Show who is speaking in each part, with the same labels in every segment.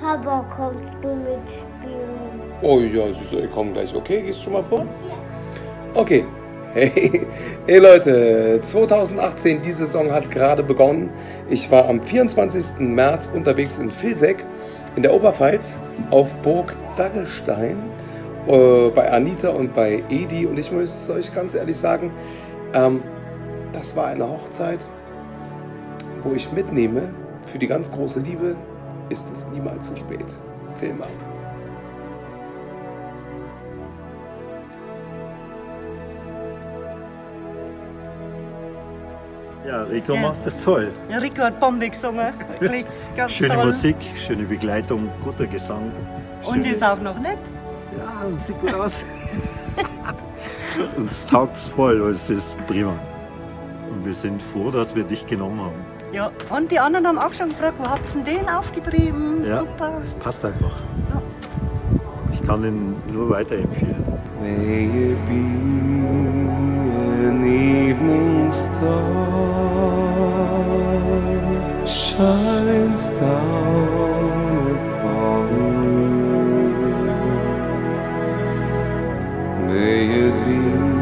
Speaker 1: Papa, kommst du mitspielen?
Speaker 2: Oh ja, Süße, ich komme gleich. Okay, gehst du schon mal vor? Okay. Hey, hey Leute, 2018, die Saison hat gerade begonnen. Ich war am 24. März unterwegs in Vilseck in der Oberpfalz auf Burg Daggestein äh, bei Anita und bei Edi. Und ich muss euch ganz ehrlich sagen, ähm, das war eine Hochzeit, wo ich mitnehme, für die ganz große Liebe ist es niemals zu spät. Film ab.
Speaker 3: Ja, Rico
Speaker 4: Ja.
Speaker 3: macht das toll.
Speaker 4: Ja, Rico hat Bombe gesungen. Wirklich ganz
Speaker 3: Schöne
Speaker 4: toll.
Speaker 3: Musik, schöne Begleitung, guter Gesang.
Speaker 4: Und
Speaker 3: schöne-
Speaker 4: ist auch noch nett.
Speaker 3: Ja, und sieht gut aus. Uns taugt's voll, also es ist prima. Und wir sind froh, dass wir dich genommen haben.
Speaker 4: Ja, und die anderen haben auch schon gefragt, wo habt ihr denn den aufgetrieben?
Speaker 3: Ja,
Speaker 4: Super.
Speaker 3: es passt einfach.
Speaker 4: Ja.
Speaker 3: Ich kann ihn nur weiterempfehlen.
Speaker 2: May it be an evening star shines down upon you. May it be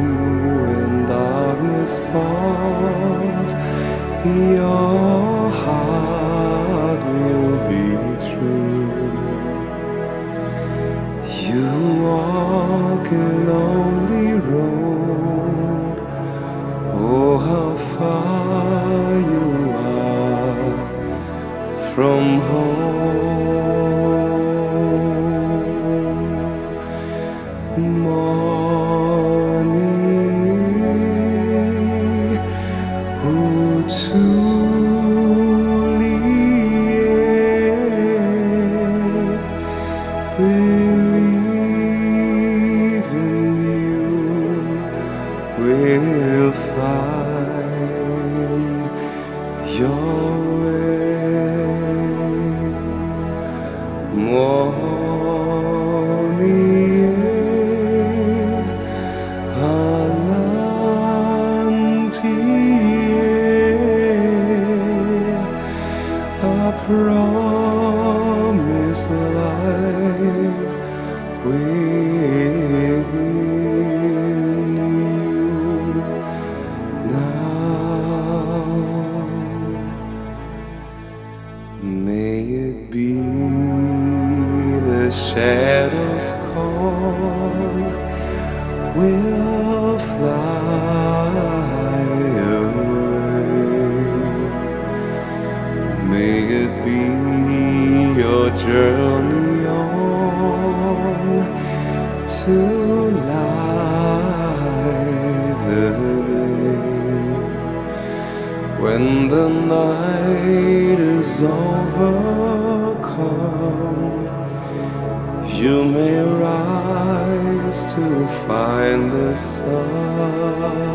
Speaker 2: darkness your heart believe in you. Will you now. May it be the shadows call will fly away. May it be journey on to light the day. When the night is overcome, you may rise to find the sun.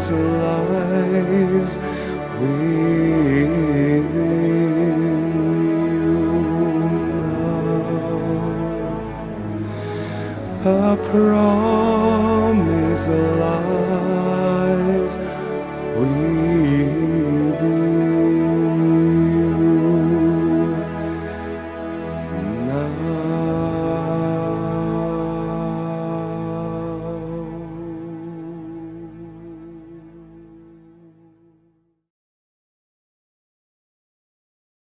Speaker 2: these lives within you now. A promise life.